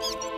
you